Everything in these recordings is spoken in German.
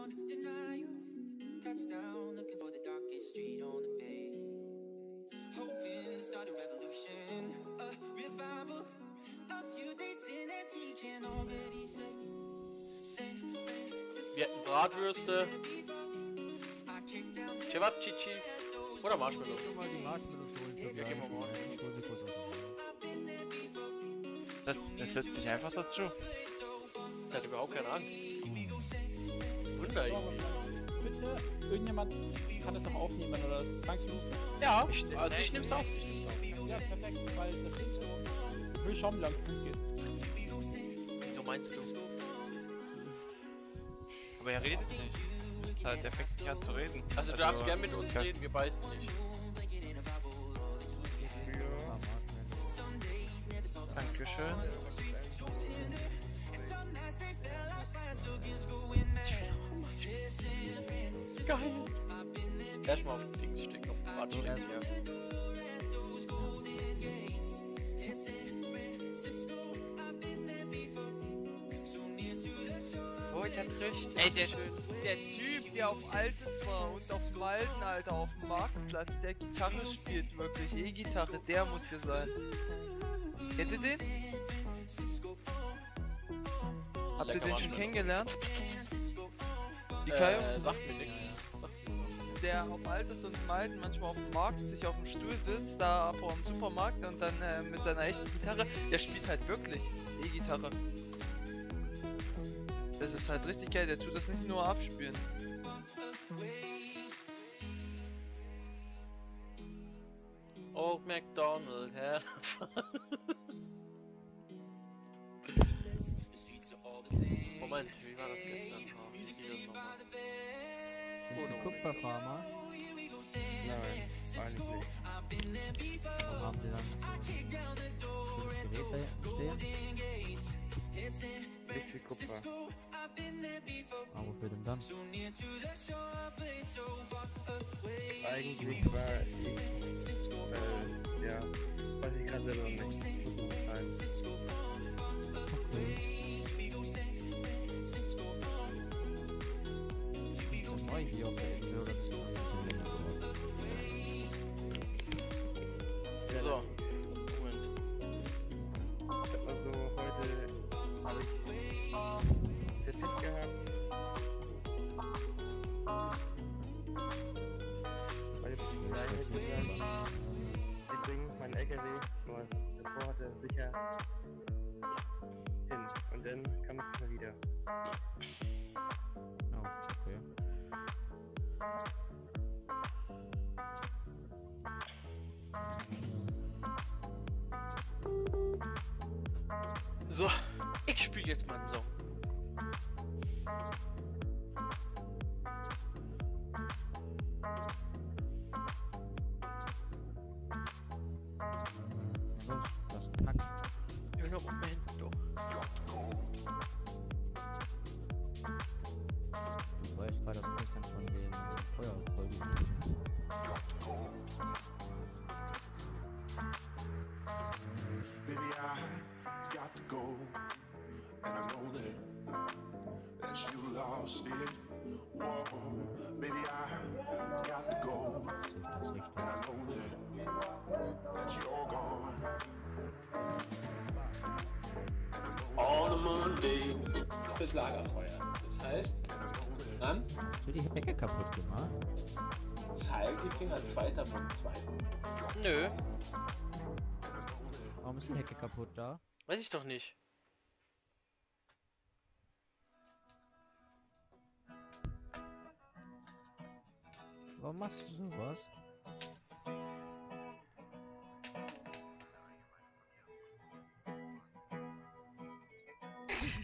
on denial. Touchdown, looking for the darkest street on the bay. Hoping to start a revolution, a revival. A few days in and he can already say. Wir hätten Bratwürste, Cevapcicis oder Marshmallows. Mal die Marshmallows holen. Ja, gehen wir mal. Ich. Das, das setzt sich einfach dazu. Der hat überhaupt keine Angst. Wunder irgendwie. Bitte, irgendjemand kann es doch aufnehmen oder zwangsrufen. Ja, Ich nehm- also ich nehm's auf. Ich nehm's auf. Ja, perfekt, weil das ist, ich will schauen, wie lange es gut geht. Wieso meinst du? Aber er redet nicht. Halt, Der fängt nicht an zu reden. Also du darfst gern mit uns reden, wir beißen nicht. Recht. Ey, der, der Typ, der auf Altes war und auf Malden, Alter, auf dem Marktplatz, der Gitarre spielt, wirklich, E-Gitarre, der muss hier sein. Kennt ihr den? Habt ihr den schon kennengelernt? Die? Äh, sagt mir nix. der auf Altes und Malden manchmal auf dem Markt sich auf dem Stuhl sitzt, da vor dem Supermarkt und dann äh, mit seiner echten Gitarre, der spielt halt wirklich E-Gitarre. Das ist halt richtig geil, der tut das nicht nur abspielen. Old MacDonald, hä? Moment, wie war das gestern? Oh, wie Kupferfarmer? Nein, eigentlich nicht. Warum haben die dann so schönes Gerät da stehen? Nicht viel Kupfer. Aber wofür denn dann? Eigentlich war ich, äh, ja, weiß ich gerade selber noch nicht. Muss man Okay. So neu hier auf der Insel oder ist das noch ein bisschen länger geworden? Ja, So. Moment. Gesagt, ich bringe meinen LKW, davor hat er sicher hin. Und dann kam mal wieder. Okay. So, ich spiele jetzt mal einen Song. Feuer. Baby, I got to go, and I know that that you lost it. Baby, I Fürs Lagerfeuer. Das heißt, dann Hast du die Hecke kaputt gemacht? Zeigefinger zweiter Punkt zweiter. Nö, Warum ist die Hecke kaputt da? weiß ich doch nicht. Warum machst du sowas?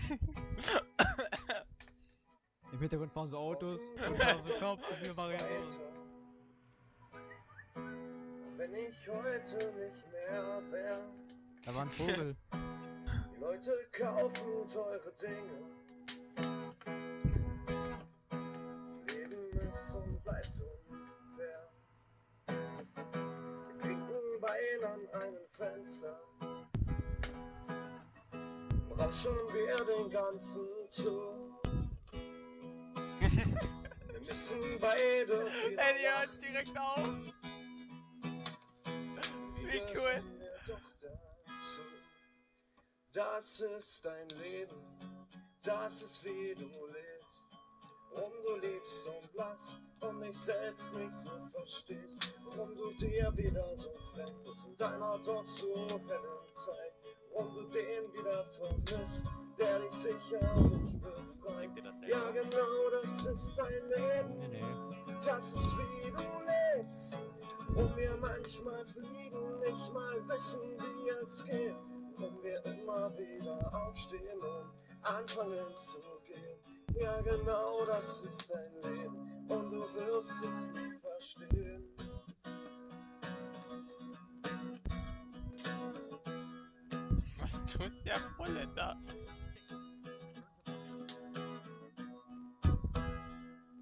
Im Hintergrund fahren so Autos Kopf und wir machen. Wenn ich heute nicht mehr wär, Da war ein Vogel. die Leute kaufen teure Dinge. Das Leben ist und bleibt unfair. Wir trinken Wein an einem Fenster. Rauschen wir den ganzen Zug. Wissen beide, Ey, die hört direkt auf. Wie cool. Das ist dein Leben, das ist wie du lebst. Warum du lebst und lachst und dich selbst nicht so verstehst. Warum du dir wieder so fremd bist und deiner doch so hellen Zeit. Warum du den wieder vermisst, der dich sicher nicht befreit. Ja, genau, das ist dein Leben. Das ist wie du lebst. Und wir manchmal fliegen, nicht mal wissen, wie es geht. Und wir immer wieder aufstehen und anfangen zu gehen. Ja, genau, das ist dein Leben. Und du wirst es nie verstehen. Tut der Bulle da?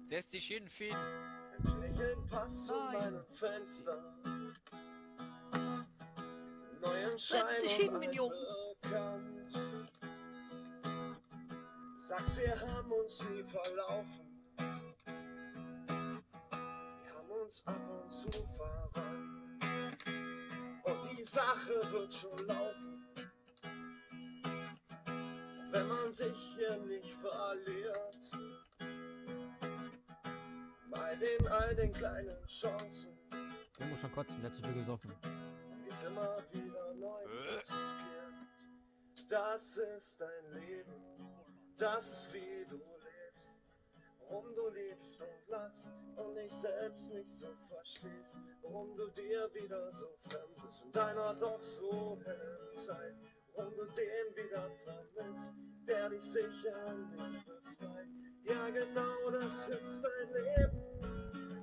Setz dich hin, Finn. Ein Lächeln passt zu meinem Fenster. Neuen Setz dich hin, Mignon. sagst, wir haben uns nie verlaufen. Wir haben uns ab und zu verrannt. Und die Sache wird schon laufen. Wenn man sich hier nicht verliert. Bei den all den kleinen Chancen Ich muss schon kotzen, sich viel gesoffen. ist immer wieder neu riskiert. Das ist dein Leben, das ist wie du lebst. Warum du lebst und lachst und dich selbst nicht so verstehst. Warum du dir wieder so fremd bist in deiner doch so hellen Zeit. Du den wieder vermisst, der dich sicher nicht befreit. Ja genau, das ist dein Leben,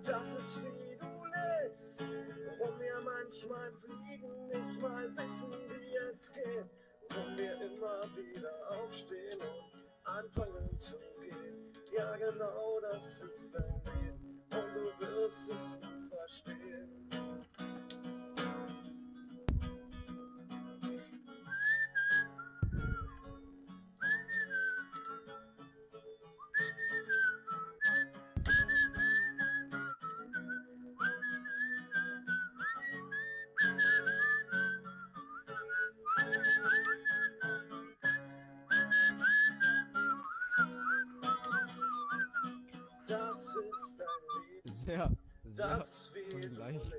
das ist wie du lebst. Warum wir manchmal fliegen, nicht mal wissen, wie es geht. Warum wir immer wieder aufstehen und anfangen zu gehen. Ja, genau, das ist dein Leben und du wirst es nie verstehen. Das ist dein Leben. Sehr, sehr Das ist wie du lebst.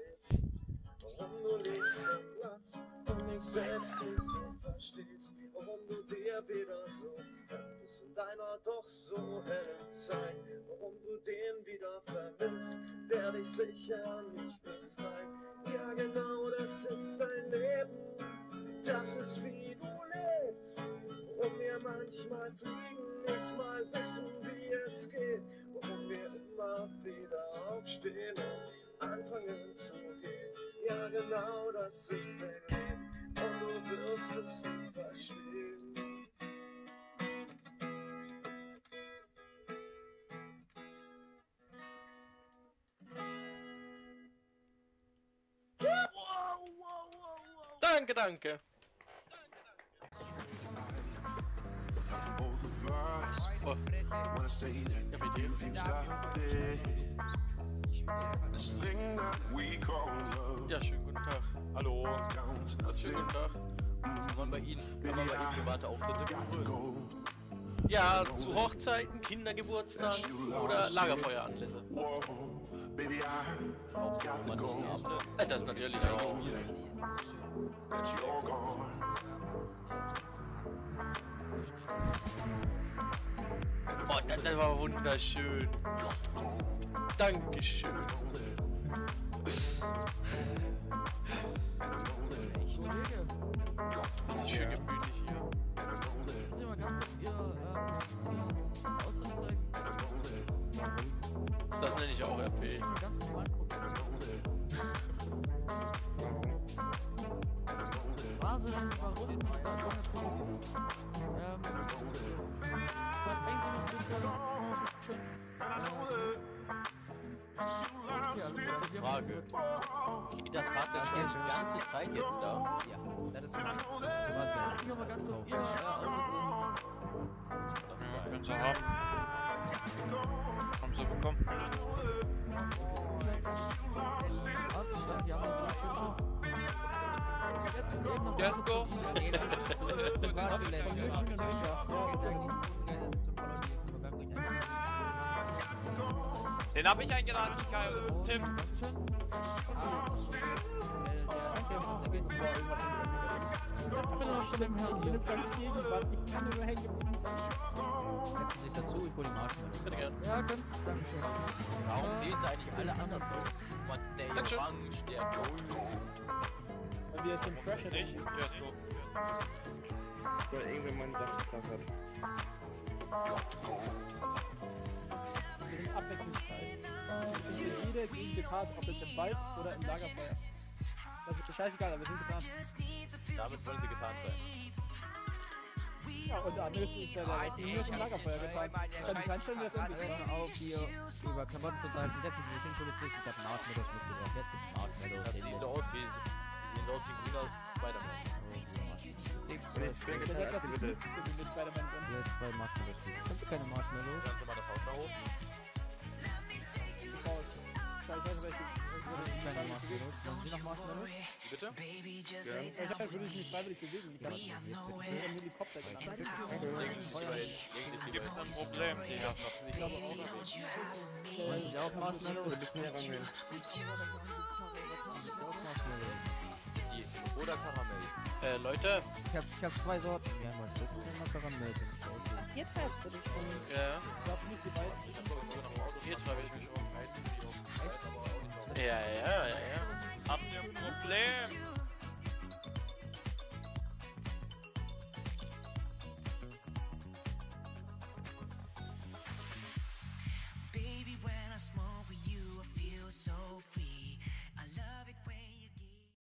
Warum du lebst und lachst und dich selbst nicht so verstehst. Warum du dir wieder so fremd bist in deiner doch so hellen Zeit. Warum du den wieder vermisst, der dich sicher nicht befreit. Ja genau, das ist dein Leben. Das ist wie du lebst. Warum wir manchmal fliegen, nicht mal wissen, wie es geht. Warum wir immer wieder aufstehen und anfangen zu gehen. Ja, genau das ist dein Leben. Und du wirst es nie verstehen. Danke, danke. Of us Oh, wanna say that ja, bei dir. Ja, schönen guten Tag. Hallo. Schönen guten Tag. Kann man bei Ihnen, kann man bei Ihnen private Auftritte. Ja, zu Hochzeiten, Kindergeburtstagen oder Lagerfeueranlässe. Whoa, baby, I Auch got the romantischen gold. Abende. Äh, Das natürlich auch. Das, das war wunderschön. Dankeschön. Das ist schön gemütlich hier. können Sie mal ganz kurz Ihr ähm, Ausweis zeigen? Das nenne ich auch RP. Geht das Fahrzeug schon die ganze Zeit jetzt da? Ja, das ist gut. Lass mich noch mal ganz kurz Ihr äh, Ausweis sehen. Ja, können sie haben. Haben sie bekommen. komm. Jesko? Den hab ich eingeladen, Kai, das ist Tim. Ich bin auch schon im Herrn. Ich bin ganz Gegenwart. Ich kann hängen geblieben sein. Setzen sich dazu, ich hol die Marshmallows. Bitte gern. Ja, könnt, dankeschön. Warum sehen sie eigentlich alle anders aus? Man, der. Orange, der Gold. Weil wir jetzt im Crash Ich, Jesko. Weil irgendjemand sagt, das hat. Wir sind abwechslungsreich. Ich bin jede gegen Karte, ob jetzt im Wald oder im Lagerfeuer. Das ist scheißegal, aber wir sind getan. Damit wollen sie getan sein. Ja, und andere ist ja der Team ist im Lagerfeuer getan. Ich kann nicht einstellen, wer es irgendwie Hört mal auf, hier über Klamotten zu unterhalten. Setzen Sie sich hin, schönes Licht. Ich hab Marshmallows mitgebracht. Jetzt ist Marshmallows. Das sieht so aus wie, sieht aus wie ein grüner Spider-Man. Ich bin Das ist das sie bitte. Hier zwei Marshmallows. Kannst du keine Marshmallows? Hören Sie mal das Haus da hoch. Raus. Ich weiß nicht. Keine Marshmallows. Wollen Sie noch Marshmallows? Bitte? Ich hab würde ich nicht freiwillig bewegen. Ich ich habe einen Helikopter genannt. Gibt's ein Problem hier? Ich glaube auch erwähnt. Wollen Sie auch Marshmallows? Wir müssen hier rangehen. Die oder Karamell. Äh, Leute. Ich hab, ich hab zwei Sorten. Wir haben mal Schoko und mal Karamell. ich. Jetzt treibst du mich um. Ja, ja, ja, ja. Haben wir ein Problem?